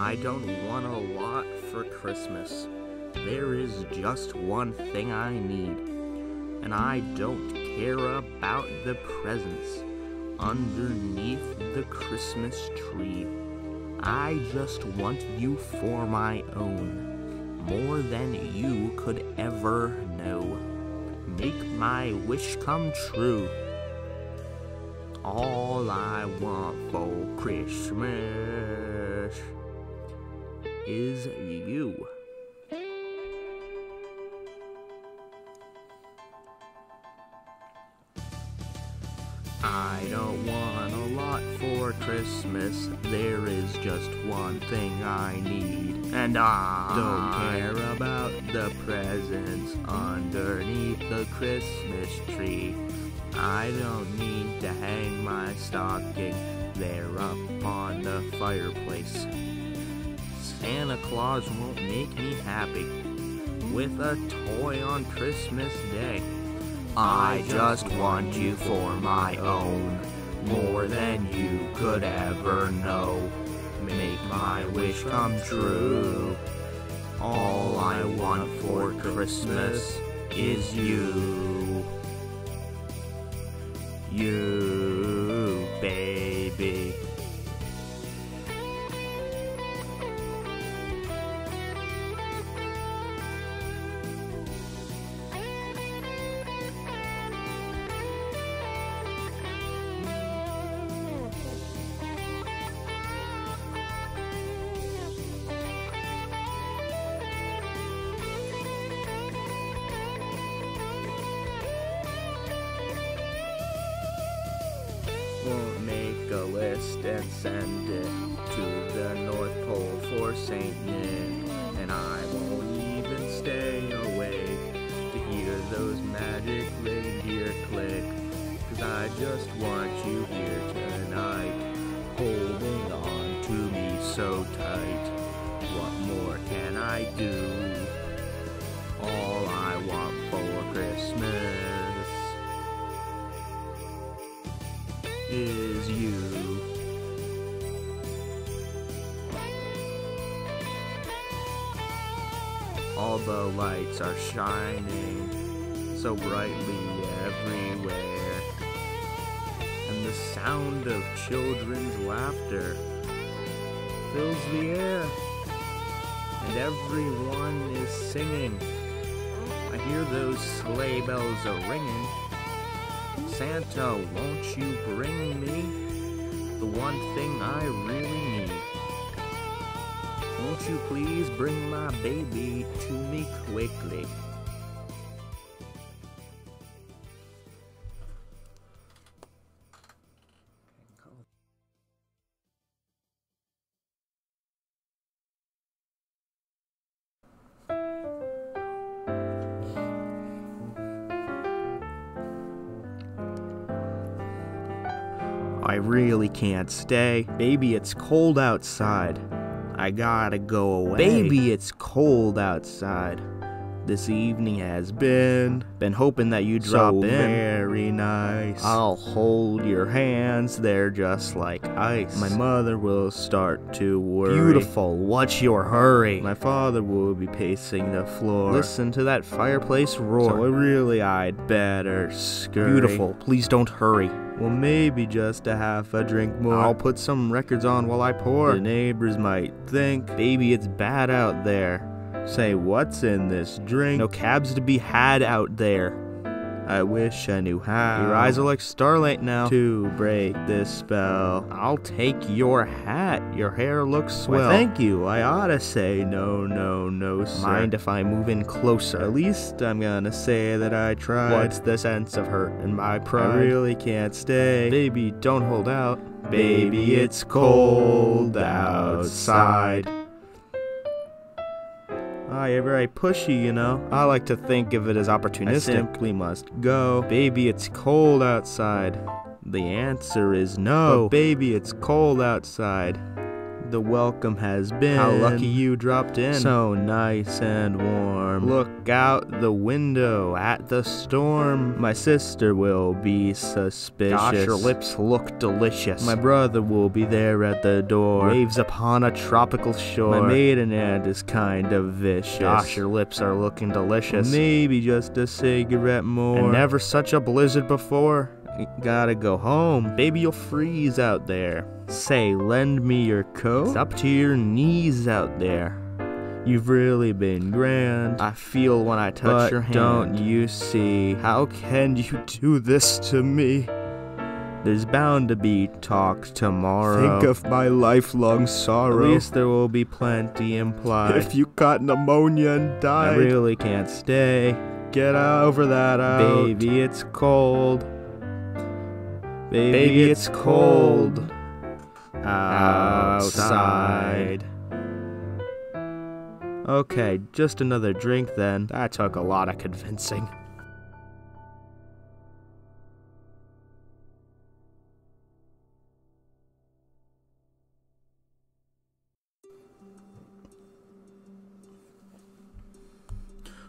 I don't want a lot for Christmas. There is just one thing I need. And I don't care about the presents underneath the Christmas tree. I just want you for my own, more than you could ever know. Make my wish come true. All I want for Christmas is you. I don't want a lot for Christmas. There is just one thing I need. And I don't care about the presents underneath the Christmas tree. I don't need to hang my stocking there up on the fireplace. Santa Claus won't make me happy with a toy on Christmas Day. I just want you for my own, more than you could ever know. Make my wish come true. All I want for Christmas is you. You, and send it to the North Pole for Saint Nick. And I won't even stay awake to hear those magic reindeer click. Cause I just want you here tonight, holding on to me so tight. What more can I do? All I want for Christmas is you. All the lights are shining so brightly everywhere, and the sound of children's laughter fills the air, and everyone is singing. I hear those sleigh bells are ringing. Santa, won't you bring me the one thing I really? Won't you please bring my baby to me quickly? I really can't stay. Baby, it's cold outside. I gotta go away. Baby, it's cold outside. This evening has been. Been hoping that you drop So in. Very nice. I'll hold your hands, they're just like ice. My mother will start to worry. Beautiful, what's your hurry? My father will be pacing the floor. Listen to that fireplace roar. So really, I'd better scurry. Beautiful, please don't hurry. Well, maybe just a half a drink more. I'll put some records on while I pour. The neighbors might think, baby, it's bad out there. Say, what's in this drink? No cabs to be had out there. I wish I knew how. Your eyes are like starlight now. To break this spell, I'll take your hat. Your hair looks swell. thank you. I oughta say no, no, no, sir. Mind if I move in closer? At least I'm gonna say that I tried. What's the sense of hurt in my pride? I really can't stay. Baby, don't hold out. Baby, it's cold outside. Ah, you're very pushy, you know. I like to think of it as opportunistic. I simply must go. Baby, it's cold outside. The answer is no. But baby, it's cold outside. The welcome has been. How lucky you dropped in. So nice and warm. Look out the window at the storm. My sister will be suspicious. Gosh, your lips look delicious. My brother will be there at the door. Waves upon a tropical shore. My maiden aunt is kind of vicious. Gosh, your lips are looking delicious. Maybe just a cigarette more. And never such a blizzard before. Gotta go home. Baby, you'll freeze out there. Say, lend me your coat. It's up to your knees out there. You've really been grand. I feel when I touch but your hand. Don't you see? How can you do this to me? There's bound to be talk tomorrow. Think of my lifelong sorrow. At least there will be plenty implied. If you caught pneumonia and died, I really can't stay. Get over that out. Baby, it's cold. Baby, Baby it's cold outside. Okay, just another drink then. That took a lot of convincing.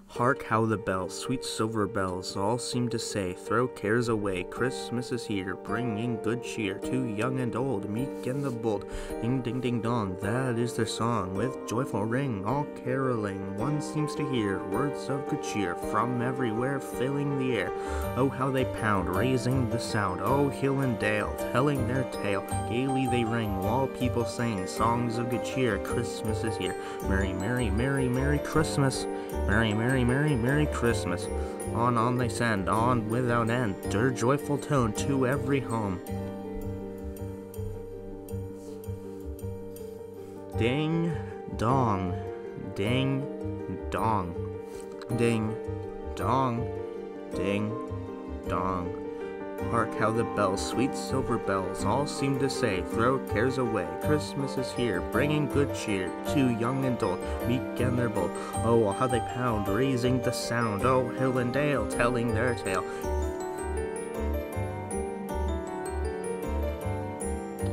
Hark how the bells, sweet silver bells, all seem to say, Throw cares away, Christmas is here, bringing good cheer to young and old, meek and the bold. Ding ding ding dong, that is their song, with joyful ring, all caroling. One seems to hear words of good cheer from everywhere, filling the air. Oh, how they pound, raising the sound, oh, hill and dale, telling their tale. Gaily they ring, while people sing songs of good cheer, Christmas is here. Merry, merry, merry, merry Christmas. Merry, merry, merry, merry Christmas. On, on they send, on without end, their joyful tone to every home. Ding, dong, ding, dong, ding, dong, ding, dong. Hark how the bells, sweet silver bells, all seem to say, Throw cares away, Christmas is here, bringing good cheer to young and old, meek and their bold. Oh, how they pound, raising the sound, oh, hill and dale, telling their tale.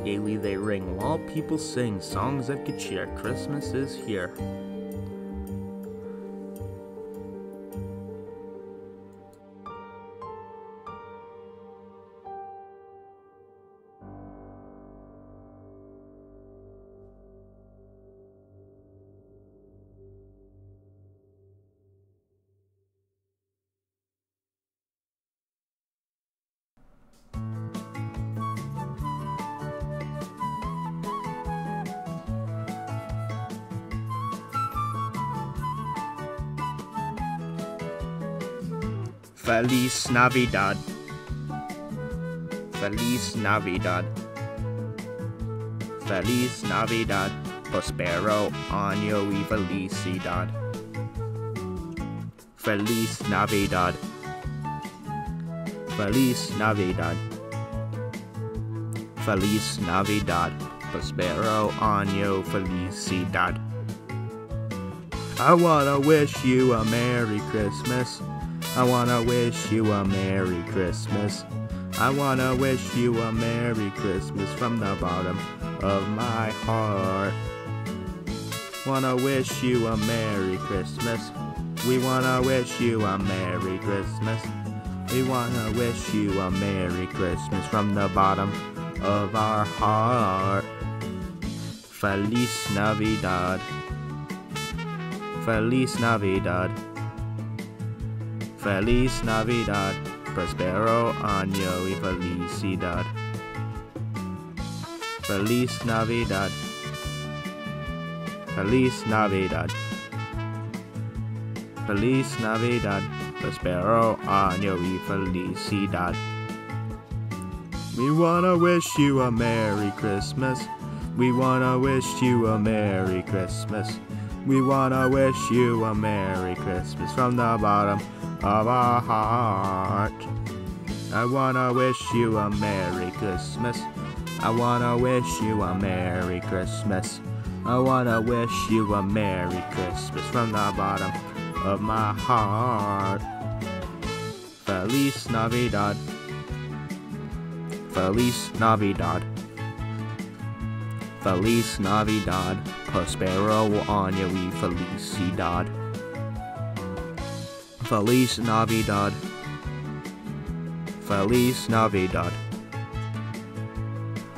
Gaily they ring, while people sing songs of good cheer, Christmas is here. Feliz Navidad. Feliz Navidad. Feliz Navidad. Prospero año y felicidad. Feliz Navidad. Feliz Navidad. Feliz Navidad. Prospero año felicidad. I wanna wish you a Merry Christmas. I wanna wish you a Merry Christmas. I wanna wish you a Merry Christmas from the bottom of my heart. Wanna wish you a Merry Christmas. We wanna wish you a Merry Christmas. We wanna wish you a Merry Christmas from the bottom of our heart. Feliz Navidad. Feliz Navidad. Feliz Navidad, Prospero Año y Felicidad. Feliz Navidad. Feliz Navidad. Feliz Navidad, Prospero Año y Felicidad. We wanna wish you a Merry Christmas. We wanna wish you a Merry Christmas. We wanna wish you a Merry Christmas from the bottom of our heart. I wanna wish you a Merry Christmas. I wanna wish you a Merry Christmas. I wanna wish you a Merry Christmas from the bottom of my heart. Feliz Navidad. Feliz Navidad. Feliz Navidad, Prospero año y felicidad. Feliz Navidad. Feliz Navidad.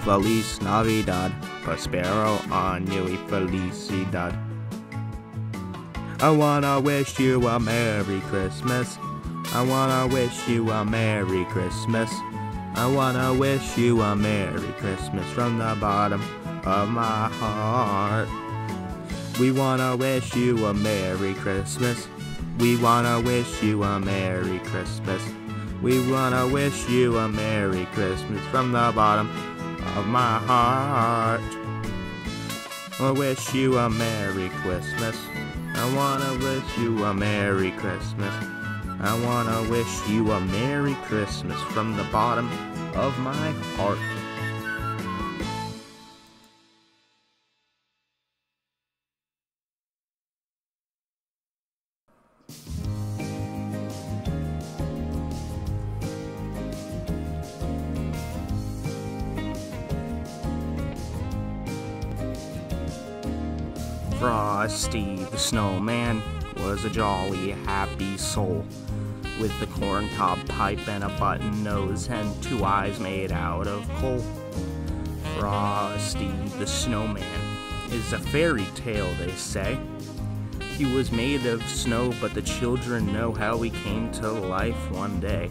Feliz Navidad, Prospero año y felicidad. I wanna wish you a Merry Christmas. I wanna wish you a Merry Christmas. I wanna wish you a Merry Christmas from the bottom of my heart. We wanna wish you a Merry Christmas. We wanna wish you a Merry Christmas. We wanna wish you a Merry Christmas from the bottom of my heart. I wish you a Merry Christmas. I wanna wish you a Merry Christmas. I wanna wish you a Merry Christmas from the bottom of my heart. A jolly, happy soul with the corncob pipe and a button nose and two eyes made out of coal. Frosty the Snowman is a fairy tale, they say. He was made of snow, but the children know how he came to life one day.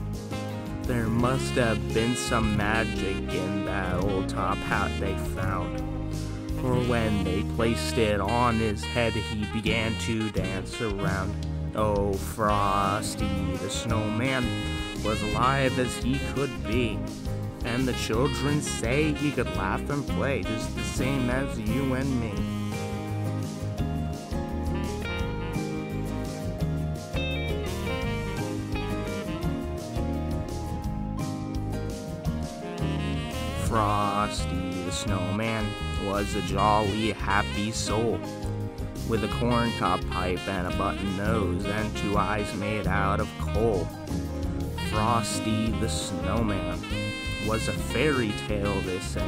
There must have been some magic in that old top hat they found. For when they placed it on his head, he began to dance around. Oh, Frosty the snowman was alive as he could be. And the children say he could laugh and play just the same as you and me. Frosty the snowman was a jolly, happy soul with a corncob pipe and a button nose and two eyes made out of coal. Frosty the Snowman was a fairy tale, they say.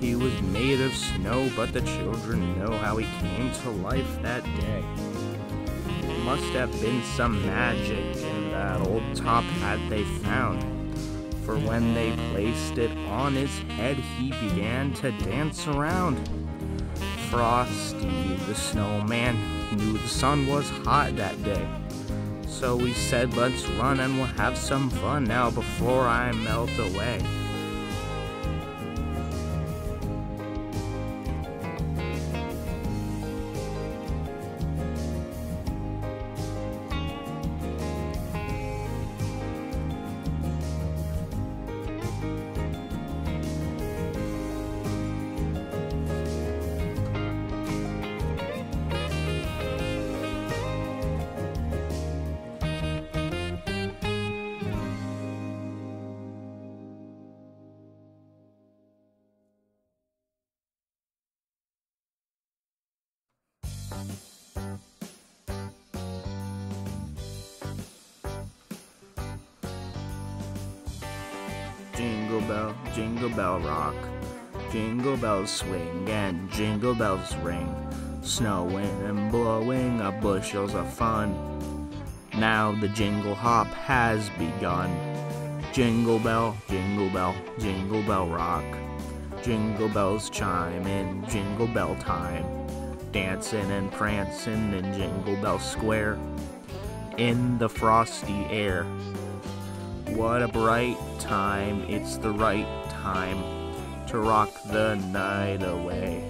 He was made of snow, but the children know how he came to life that day. There must have been some magic in that old top hat they found. For when they placed it on his head, he began to dance around. Frosty the snowman knew the sun was hot that day. So we said, let's run and we'll have some fun now before I melt away. Bell, jingle bell rock. Jingle bells swing and jingle bells ring. Snowing and blowing up bushels of fun. Now the jingle hop has begun. Jingle bell, jingle bell, jingle bell rock. Jingle bells chime in jingle bell time. Dancing and prancing in Jingle Bell Square. In the frosty air. What a bright time, it's the right time to rock the night away.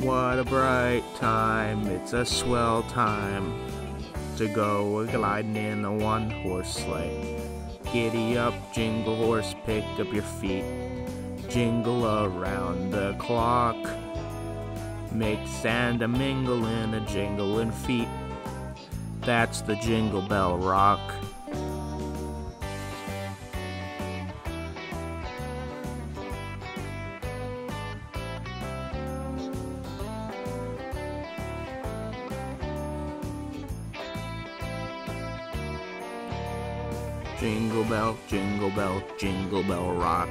What a bright time, it's a swell time to go gliding in a one horse sleigh. Giddy up, jingle horse, pick up your feet, jingle around the clock. Make sand a mingle in a jingling feet. That's the Jingle Bell Rock. Jingle bell, jingle bell, jingle bell rock.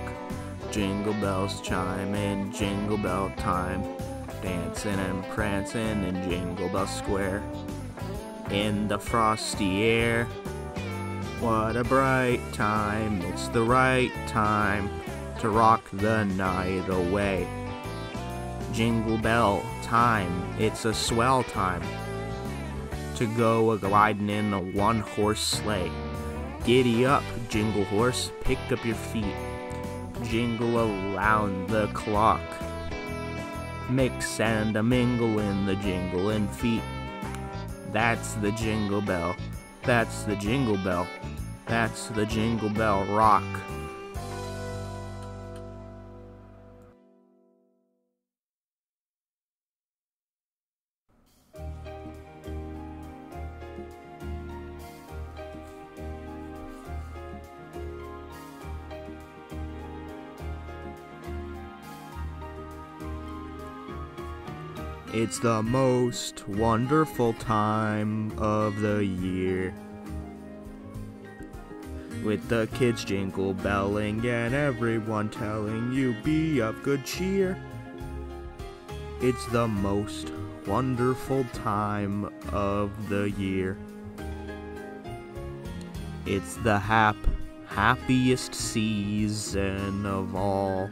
Jingle bells chime in jingle bell time, dancing and prancing in Jingle Bell Square. In the frosty air, what a bright time, it's the right time to rock the night away. Jingle bell time, it's a swell time to go a gliding in a one horse sleigh. Giddy up, jingle horse, pick up your feet, jingle around the clock. Mix and a mingle in the jingle jingling feet. That's the jingle bell, that's the jingle bell, that's the jingle bell rock. It's the most wonderful time of the year. With the kids jingle belling and everyone telling you be of good cheer. It's the most wonderful time of the year. It's the hap happiest season of all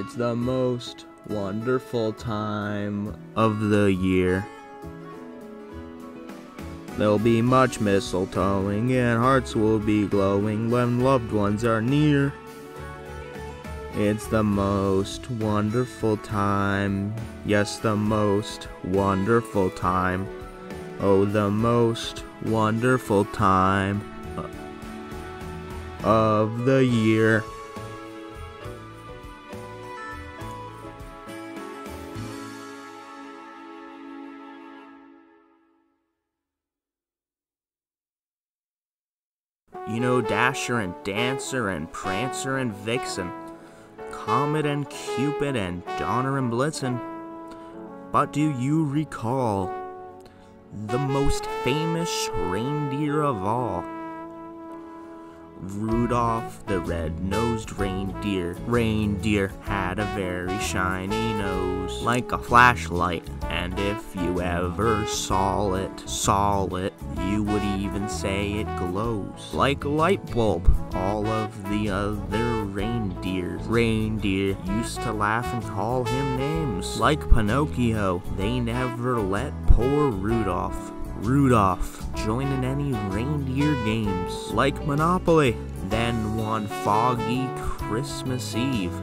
It's the most wonderful time of the year. There'll be much mistletoeing and hearts will be glowing when loved ones are near. It's the most wonderful time, yes, the most wonderful time. Oh, the most wonderful time uh, of the year. Dasher and Dancer and Prancer and Vixen, Comet and Cupid and Donner and Blitzen. But do you recall the most famous reindeer of all? Rudolph the red-nosed reindeer. Reindeer had a very shiny nose, like a flashlight. And if you ever saw it, saw it, you would even say it glows like a light bulb. All of the other reindeers, reindeer used to laugh and call him names like Pinocchio. They never let poor Rudolph Rudolph join in any reindeer games like Monopoly. Then one foggy Christmas Eve,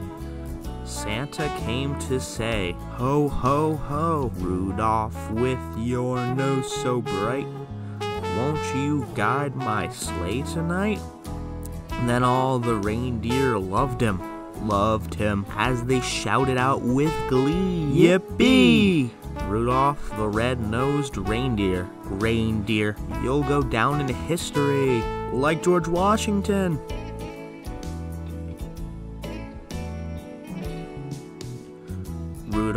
Santa came to say, Ho, ho, ho, Rudolph, with your nose so bright, won't you guide my sleigh tonight? And then all the reindeer loved him, loved him, as they shouted out with glee, Yippee! Rudolph the red-nosed reindeer. Reindeer, you'll go down in history like George Washington.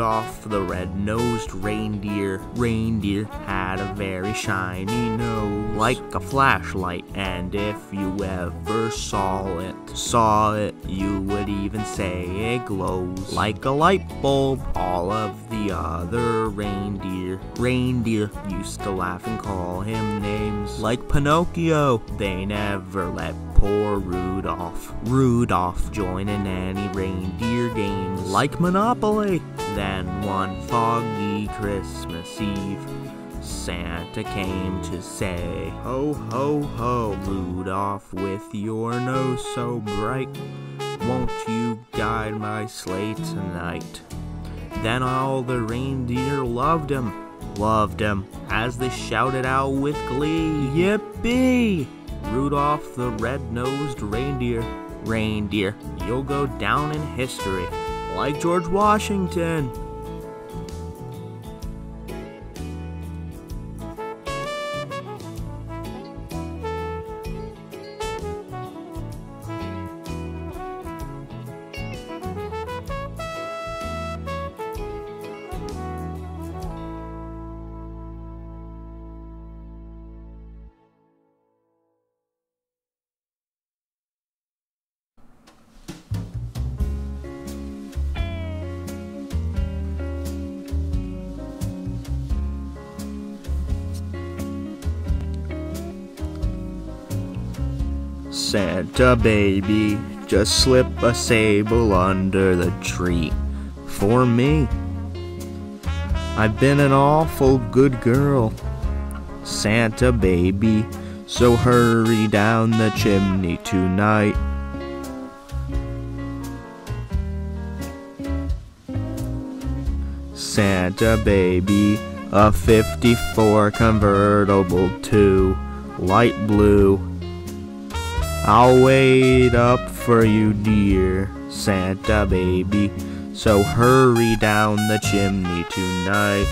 Rudolph the red-nosed reindeer. Reindeer had a very shiny nose, like a flashlight, and if you ever saw it, saw it, you would even say it glows like a light bulb. All of the other reindeer, reindeer used to laugh and call him names like Pinocchio. They never let poor Rudolph, Rudolph join in any reindeer games like Monopoly. Then one foggy Christmas Eve, Santa came to say, Ho, ho, ho, Rudolph, with your nose so bright, won't you guide my sleigh tonight? Then all the reindeer loved him, loved him, as they shouted out with glee, Yippee! Rudolph the red-nosed reindeer, reindeer, you'll go down in history, like George Washington. Santa baby, just slip a sable under the tree for me. I've been an awful good girl, Santa baby, so hurry down the chimney tonight. Santa baby, a 54 convertible to light blue. I'll wait up for you, dear Santa baby. So hurry down the chimney tonight.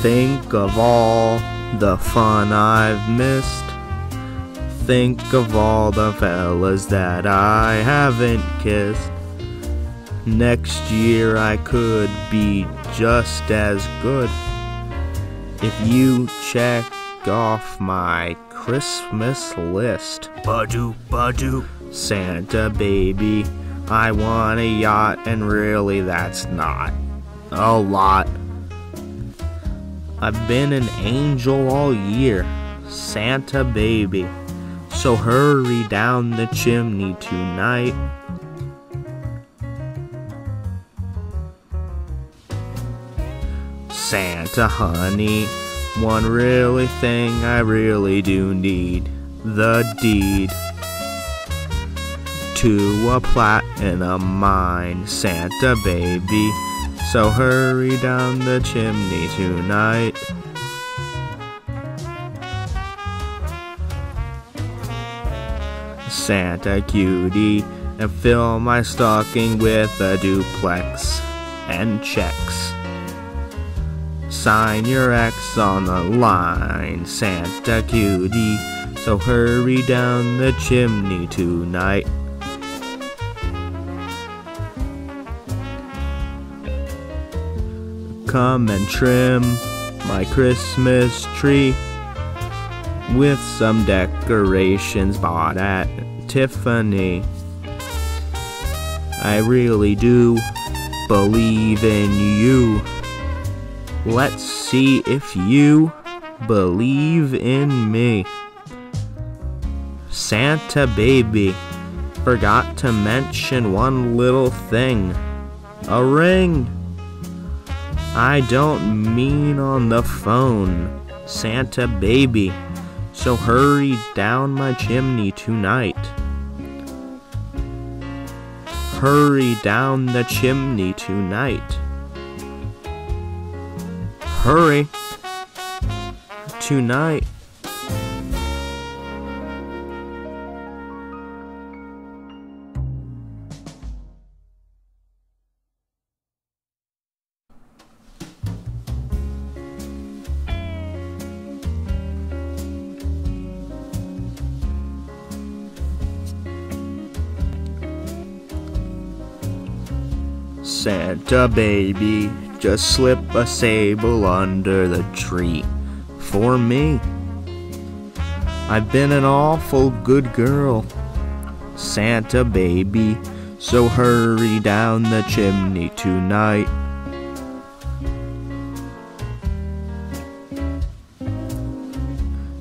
Think of all the fun I've missed. Think of all the fellas that I haven't kissed. Next year I could be just as good if you check off my Christmas list. Badu, Badu. Santa baby, I want a yacht, and really that's not a lot. I've been an angel all year, Santa baby. So hurry down the chimney tonight. Santa honey, one really thing I really do need the deed to a platinum mine, Santa baby. So hurry down the chimney tonight. Santa cutie, and fill my stocking with a duplex and checks. Sign your X on the line, Santa cutie. So hurry down the chimney tonight. Come and trim my Christmas tree with some decorations bought at Tiffany. I really do believe in you. Let's see if you believe in me. Santa baby, forgot to mention one little thing. A ring. I don't mean on the phone, Santa baby. So hurry down my chimney tonight. Hurry down the chimney tonight hurry. Tonight. Santa baby just slip a sable under the tree for me. I've been an awful good girl, Santa baby, so hurry down the chimney tonight.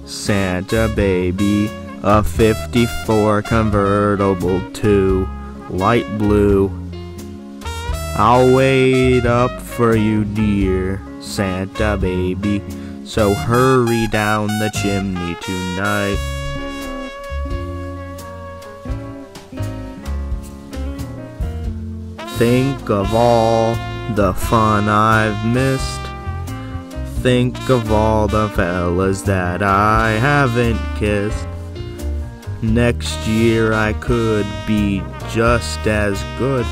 Santa baby, a 54 convertible to light blue. I'll wait up for you, dear Santa baby, so hurry down the chimney tonight. Think of all the fun I've missed. Think of all the fellas that I haven't kissed. Next year I could be just as good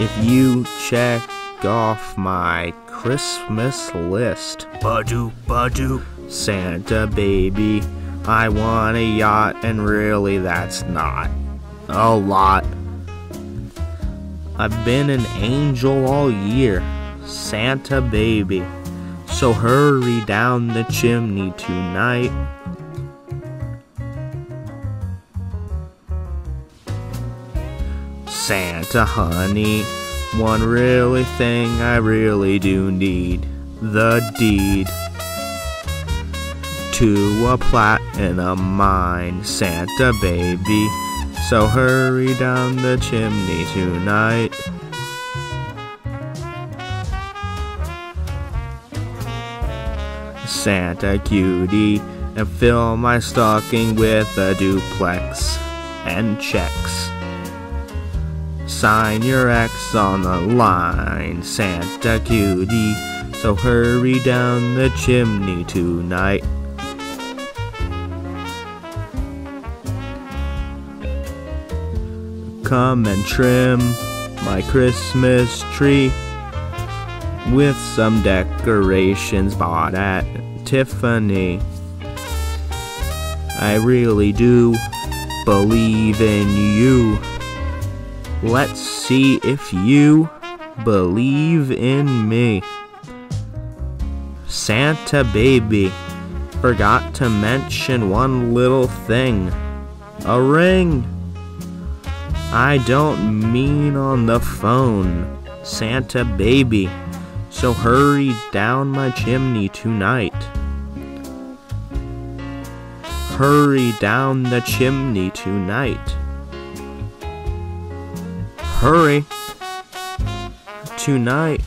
if you check off my Christmas list. Badu, Badu. Santa baby, I want a yacht, and really that's not a lot. I've been an angel all year, Santa baby, so hurry down the chimney tonight. Santa honey, one really thing I really do need the deed to a plat in a mine, Santa baby. So hurry down the chimney tonight. Santa cutie, and fill my stocking with a duplex and checks. Sign your X on the line, Santa cutie. So hurry down the chimney tonight. Come and trim my Christmas tree with some decorations bought at Tiffany. I really do believe in you. Let's see if you believe in me. Santa baby forgot to mention one little thing a ring. I don't mean on the phone, Santa baby, so hurry down my chimney tonight. Hurry down the chimney tonight. Hurry tonight.